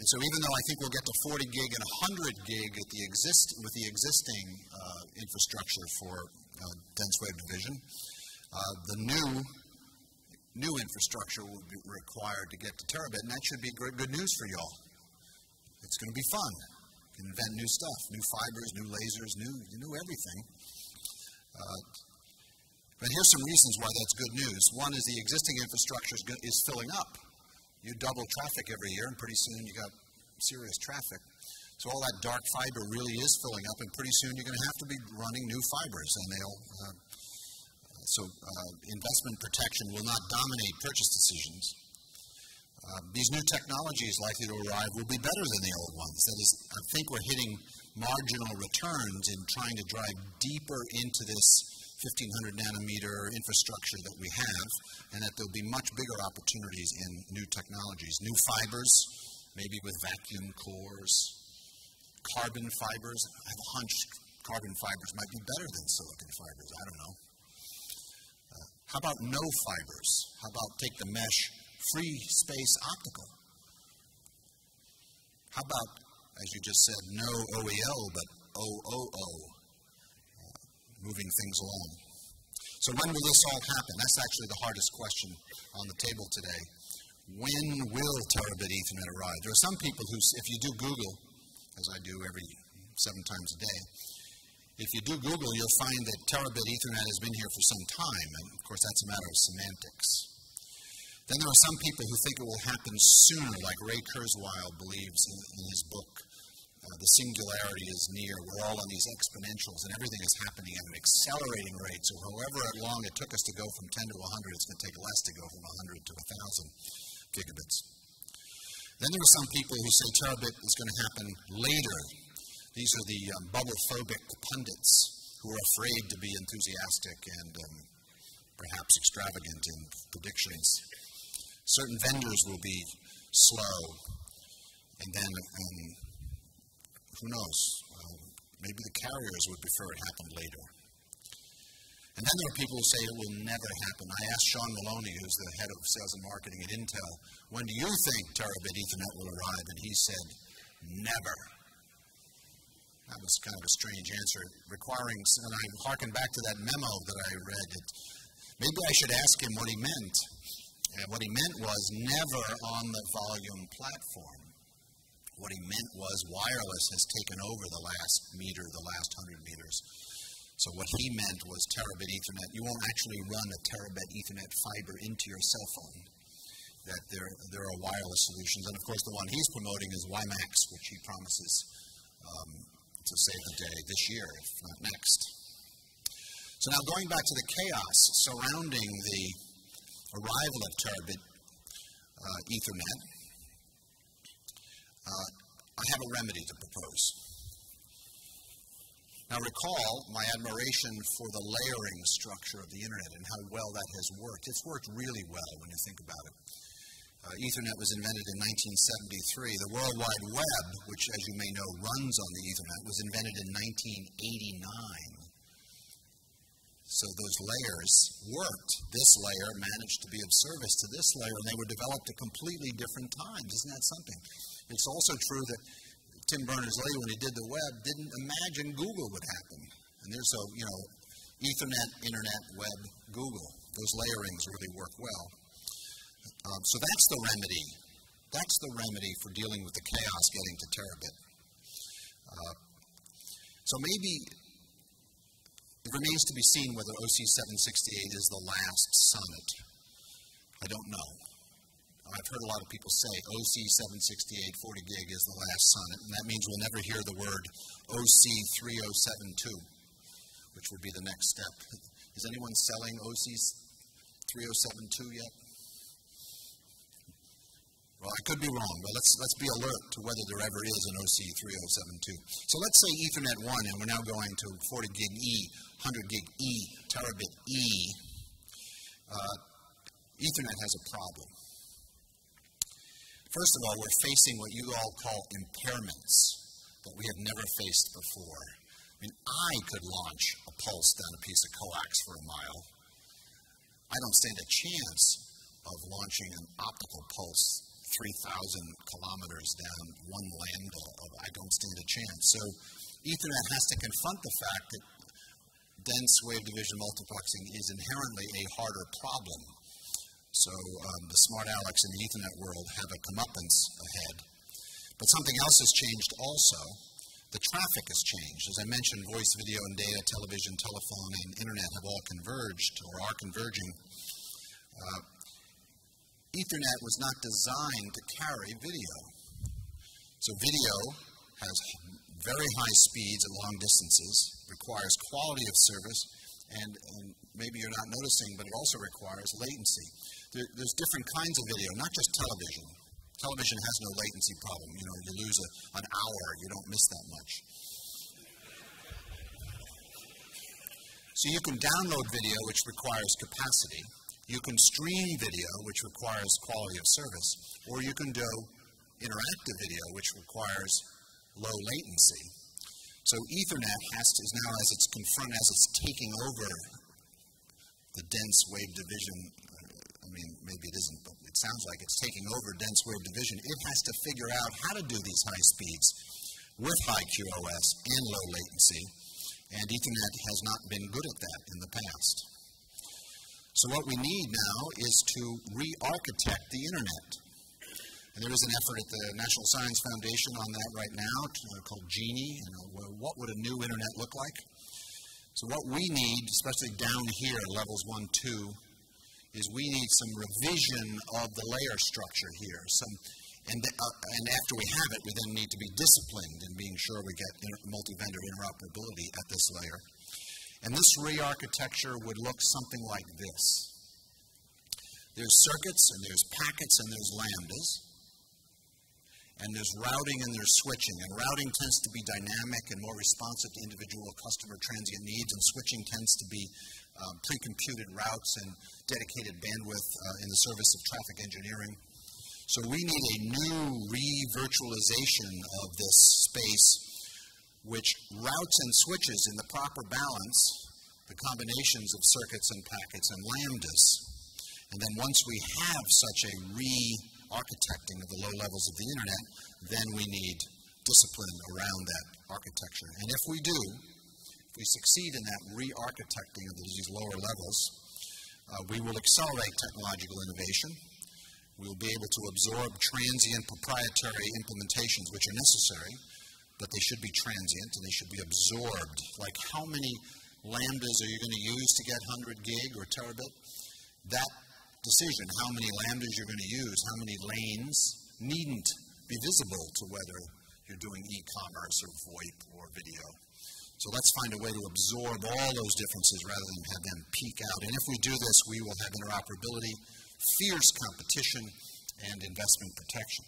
And so even though I think we'll get to 40 gig and 100 gig the exist, with the existing uh, infrastructure for uh, dense wave division, uh, the new new infrastructure will be required to get to terabit, and that should be good, good news for y'all. It's going to be fun. You can invent new stuff, new fibers, new lasers, new new everything. Uh, but here's some reasons why that's good news. One is the existing infrastructure is, is filling up you double traffic every year, and pretty soon you got serious traffic. So all that dark fiber really is filling up, and pretty soon you're going to have to be running new fibers, and they'll. Uh, so uh, investment protection will not dominate purchase decisions. Uh, these new technologies likely to arrive will be better than the old ones. That is, I think we're hitting marginal returns in trying to drive deeper into this 1500 nanometer infrastructure that we have, and that there'll be much bigger opportunities in new technologies, new fibers, maybe with vacuum cores, carbon fibers. I have a hunch carbon fibers might be better than silicon fibers. I don't know. Uh, how about no fibers? How about take the mesh free space optical? How about, as you just said, no OEO, but OOO? Moving things along. So, when will this all happen? That's actually the hardest question on the table today. When will terabit Ethernet arrive? There are some people who, if you do Google, as I do every seven times a day, if you do Google, you'll find that terabit Ethernet has been here for some time, and of course, that's a matter of semantics. Then there are some people who think it will happen sooner, like Ray Kurzweil believes in, in his book, uh, the singularity is near. We're all on these exponentials, and everything is happening at an accelerating rate. So, however long it took us to go from 10 to 100, it's going to take less to go from 100 to 1,000 gigabits. Then there are some people who say terabit is going to happen later. These are the um, bubble phobic pundits who are afraid to be enthusiastic and um, perhaps extravagant in predictions. Certain vendors will be slow, and then um, who knows? Maybe the carriers would prefer it happen later. And then there are people who say it will never happen. I asked Sean Maloney, who's the head of sales and marketing at Intel, when do you think terabit Ethernet will arrive? And he said, never. That was kind of a strange answer, requiring, and I harken back to that memo that I read. It, maybe I should ask him what he meant. And what he meant was never on the volume platform. What he meant was wireless has taken over the last meter, the last 100 meters. So what he meant was terabit Ethernet. You won't actually run a terabit Ethernet fiber into your cell phone. That there, there are wireless solutions. And of course, the one he's promoting is WiMAX, which he promises um, to save the day this year, if not next. So now going back to the chaos surrounding the arrival of terabit uh, Ethernet, uh, I have a remedy to propose. Now, recall my admiration for the layering structure of the internet and how well that has worked. It's worked really well when you think about it. Uh, Ethernet was invented in 1973. The World Wide Web, which, as you may know, runs on the Ethernet, was invented in 1989. So those layers worked. This layer managed to be of service to this layer, and they were developed at completely different times. Isn't that something? It's also true that Tim Berners-Lee, when he did the web, didn't imagine Google would happen. And there's so, you know, Ethernet, Internet, Web, Google. Those layerings really work well. Um, so that's the remedy. That's the remedy for dealing with the chaos getting to terabit. Uh, so maybe it remains to be seen whether OC 768 is the last SONET. I don't know. I've heard a lot of people say OC 768 40 gig is the last SONET, and that means we'll never hear the word OC 3072, which would be the next step. Is anyone selling OC 3072 yet? Well, I could be wrong, but let's, let's be alert to whether there ever is an OC 3072. So let's say Ethernet 1, and we're now going to 40 gig E, 100 gig E, terabit E. Uh, Ethernet has a problem. First of all, we're facing what you all call impairments that we have never faced before. I mean, I could launch a pulse down a piece of coax for a mile. I don't stand a chance of launching an optical pulse 3,000 kilometers down one lambda I don't stand a chance. So Ethernet has to confront the fact that dense wave division multiplexing is inherently a harder problem. So um, the smart Alex in the Ethernet world have a comeuppance ahead. But something else has changed also. The traffic has changed. As I mentioned, voice, video, and data, television, telephone, and internet have all converged or are converging. Uh, Ethernet was not designed to carry video. So video has very high speeds at long distances, requires quality of service, and, and maybe you're not noticing, but it also requires latency. There, there's different kinds of video, not just television. Television has no latency problem. You know, you lose a, an hour, you don't miss that much. So you can download video, which requires capacity. You can stream video, which requires quality of service, or you can do interactive video, which requires low latency. So Ethernet has to, is now as it's confront as it's taking over the dense wave division. Uh, I mean, maybe it isn't, but it sounds like it's taking over dense wave division. It has to figure out how to do these high speeds with high QoS and low latency. And Ethernet has not been good at that in the past. So what we need now is to re-architect the internet. And there is an effort at the National Science Foundation on that right now uh, called GENI. You know, what would a new internet look like? So what we need, especially down here, levels one, two, is we need some revision of the layer structure here. Some, and, uh, and after we have it, we then need to be disciplined in being sure we get multi-vendor interoperability at this layer. And this re-architecture would look something like this. There's circuits, and there's packets, and there's lambdas and there's routing and there's switching. And routing tends to be dynamic and more responsive to individual customer transient needs, and switching tends to be um, pre-computed routes and dedicated bandwidth uh, in the service of traffic engineering. So we need a new re-virtualization of this space which routes and switches in the proper balance the combinations of circuits and packets and lambdas. And then once we have such a re architecting of the low levels of the internet, then we need discipline around that architecture. And if we do, if we succeed in that re architecting of these lower levels, uh, we will accelerate technological innovation. We will be able to absorb transient proprietary implementations, which are necessary, but they should be transient and they should be absorbed. Like how many lambdas are you going to use to get 100 gig or terabit? That decision, how many lambdas you're going to use, how many lanes, needn't be visible to whether you're doing e-commerce or VoIP or video. So let's find a way to absorb all those differences rather than have them peek out. And if we do this, we will have interoperability, fierce competition, and investment protection.